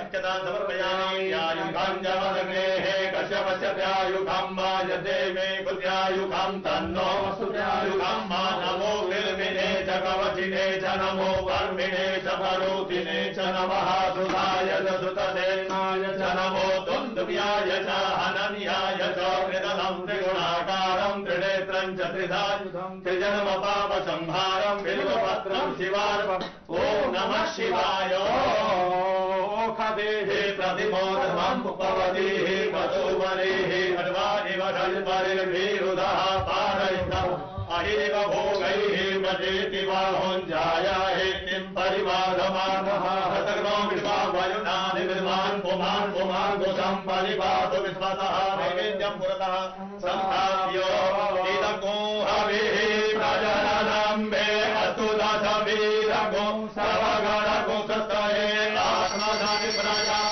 हरिद्रानाम्ने अक्षता समर्पयामि यायुगं जमदग्नेः कश्यपस्य त्यायुगं वाजते मे कुत्यायुगं तन्नो वसुत्यायुगं मा नमो विर्मिने च कवचिने च नमो वर्मिणे च भरूतिने च नमः सुधाय च सुतसेनाय च नमो दुन्दुभ्याय च हनन्याय च कृदलं त्रिगुणाकारं त्रिनेत्रं च त्रिधायुधं त्रिजन्मपापसंहारं बिल्वपत्रं शिवार्पम्। ॐ नमः शिवाय। खदेः प्रतिमोदमम् उपवदेः वधूवरेः खड्वानिव खड्वरिर्भिरुदः पारयितम्। अहिरिव भोगैः वजेति बाहुञ्जायाहेतिं परिवाधमानः हतग्नो विश्वावयुनानि विद्वान् पुमान् पुमान् कुशं परिपातु विश्वतः। नैवेद्यं पुरतः इदको हविः प्रजननम्बे अस्तु दशवीरगो सर्वगणगो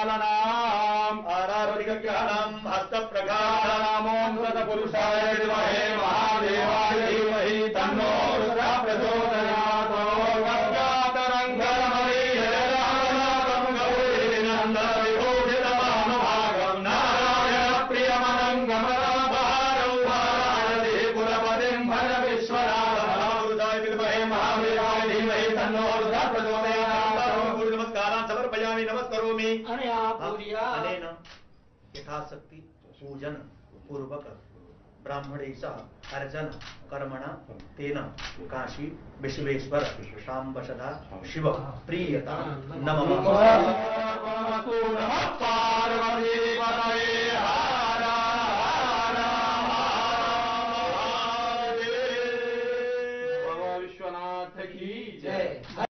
आरात्रिकग्रहणाम् रक्षालनाम् आरात्रिकग्रहणम् हस्तप्रघानमोऽन्वत पुरुषाय नमामि नमस्करोमि अनया हाँ, पूजया अनेन यथाशक्ति पूजन पूर्वक ब्राह्मणेश अर्जन कर्मण तेन काशी विश्वेश्वर सांबशदा शिव प्रियता नमः।